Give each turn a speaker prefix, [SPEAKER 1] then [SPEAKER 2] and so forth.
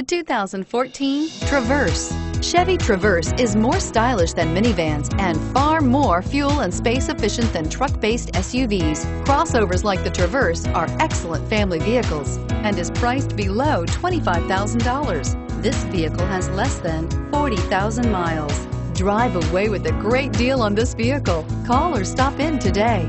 [SPEAKER 1] The 2014 Traverse. Chevy Traverse is more stylish than minivans and far more fuel and space efficient than truck-based SUVs. Crossovers like the Traverse are excellent family vehicles and is priced below $25,000. This vehicle has less than 40,000 miles. Drive away with a great deal on this vehicle. Call or stop in today.